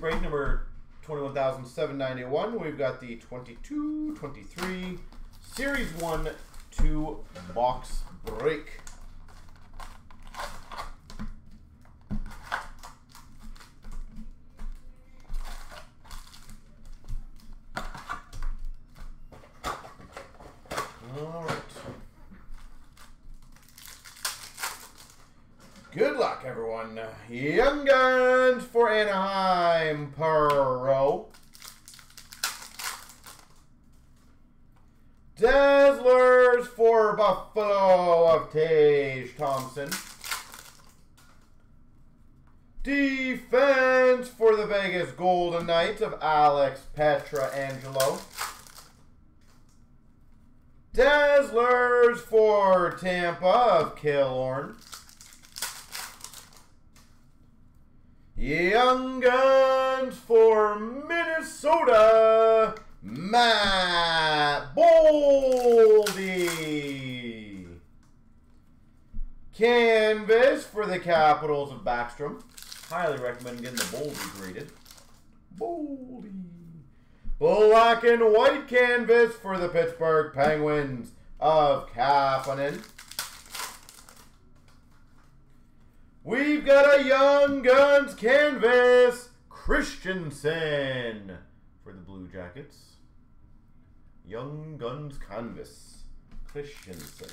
break number 21,791. We've got the 22 23 Series 1 2 box break. All right. Good luck, everyone. Young Guns for Anaheim, Perreault. Dazzlers for Buffalo of Tage Thompson. Defense for the Vegas Golden Knights of Alex Pietrangelo. Dazzlers for Tampa of Killorn. Young Guns for Minnesota, Matt Boldy. Canvas for the Capitals of Backstrom. Highly recommend getting the Boldy graded. Boldy. Black and white canvas for the Pittsburgh Penguins of Kapanen. We've got a Young Guns canvas, Christiansen for the Blue Jackets. Young Guns canvas, Christiansen.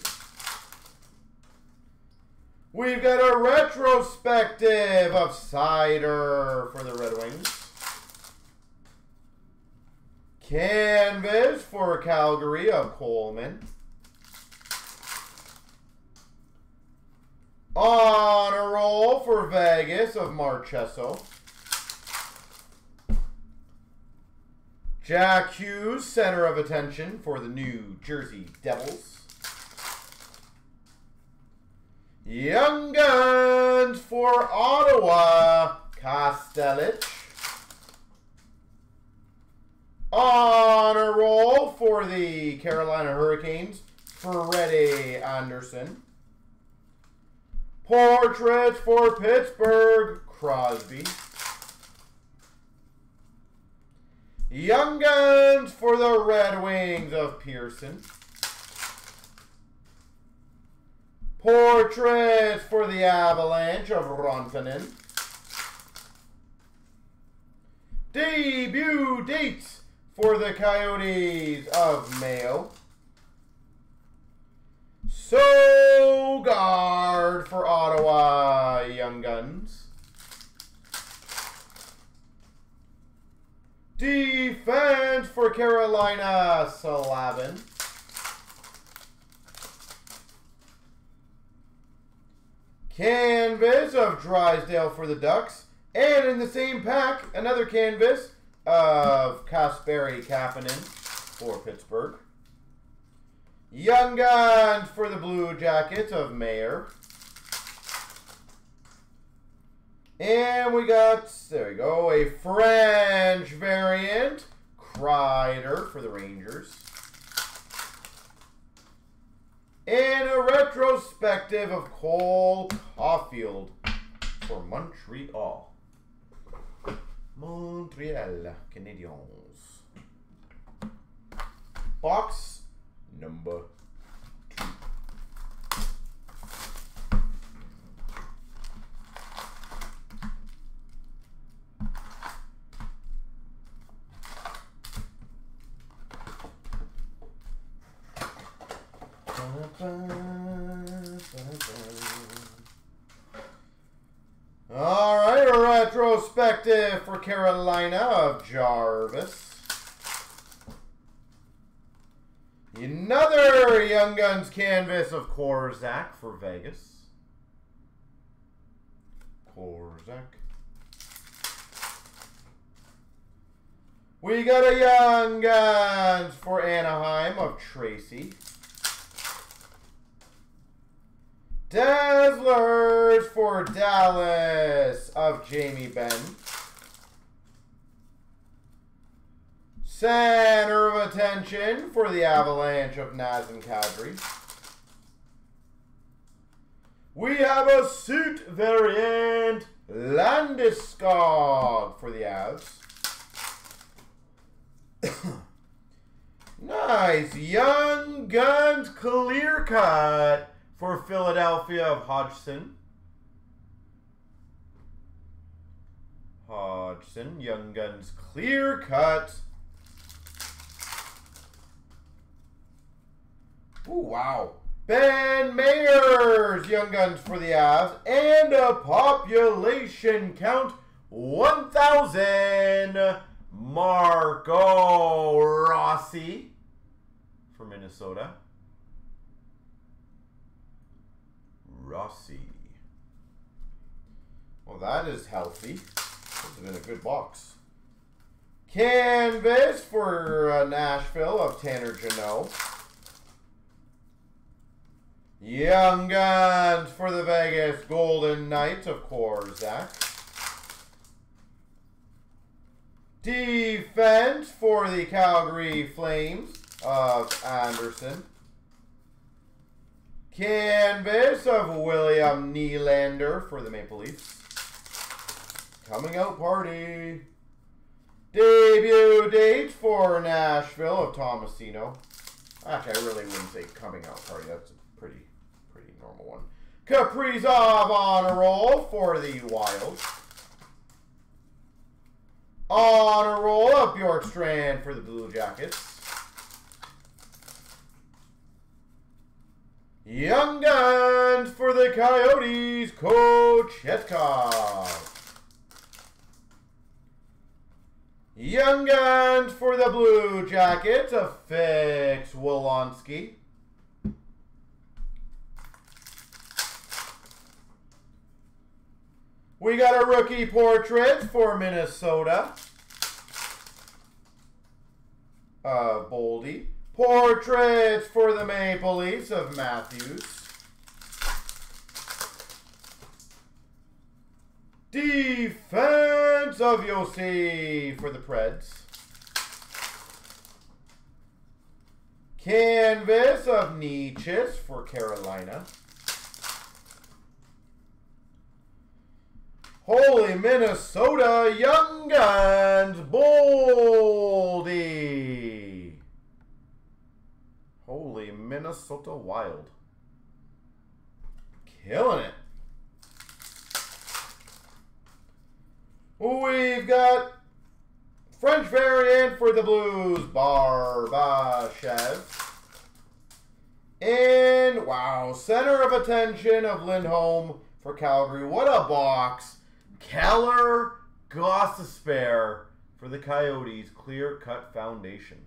We've got a retrospective of Seider for the Red Wings. Canvas for Calgary of Coleman. A roll for Vegas of Marchessault. Jack Hughes, center of attention for the New Jersey Devils. Young Guns for Ottawa, Kastelic. On a roll for the Carolina Hurricanes, Freddie Andersen. Portraits for Pittsburgh, Crosby. Young Guns for the Red Wings of Pearson. Portraits for the Avalanche of Rantanen. Debut dates for the Coyotes of Mayo. Sogaard for Ottawa Young Guns. Defense for Carolina Slavin. Canvas of Drysdale for the Ducks. And in the same pack, another canvas of Kasperi Kapanen for Pittsburgh. Young Guns for the Blue Jackets of Mayer. And we got, there we go, a French variant, Kreider for the Rangers. And a retrospective of Cole Caufield for Montreal. Montreal Canadiens. Box All right, a retrospective for Carolina of Jarvis. Another Young Guns canvas of Korczak for Vegas. Korczak. We got a Young Guns for Anaheim of Tracey. Dazzlers for Dallas of Jamie Benn. Center of attention for the Avalanche of Nazem Kadri. We have a suit variant Landeskog for the Avs. nice. Young Guns clear cut for Philadelphia of Hodgson. Hodgson, Young Guns clear cut. Ooh, wow. Ben Meyers, Young Guns for the Avs, and a population count 1,000. Marco Rossi for Minnesota. Rossi. Well, that is healthy. This has been a good box. Canvas for uh, Nashville of Tanner Jeannot. Young Guns for the Vegas Golden Knights of course, Zach. Defense for the Calgary Flames of Anderson. Canvas of William Nylander for the Maple Leafs. Coming out party. Debut date for Nashville of Tomasino. Actually, I really wouldn't say coming out party. That's pretty, pretty normal one. Kaprizov on a roll for the Wild. On a roll of Bjorkstrand for the Blue Jackets. Young Guns for the Coyotes, Coach Kochetkov. Young Guns for the Blue Jackets, a fix Wolonski. We got a rookie portrait for Minnesota. Uh, Boldy. Portraits for the Maple Leafs of Matthews. Defense of Josi for the Preds. Canvas of Necas for Carolina. Holy Minnesota Young Guns Boldy. Holy Minnesota Wild. Killing it. We've got French variant for the Blues, Barbashev. And, wow, center of attention of Lindholm for Calgary. What a box. Keller Gostisbehere for the Coyotes, clear cut foundation.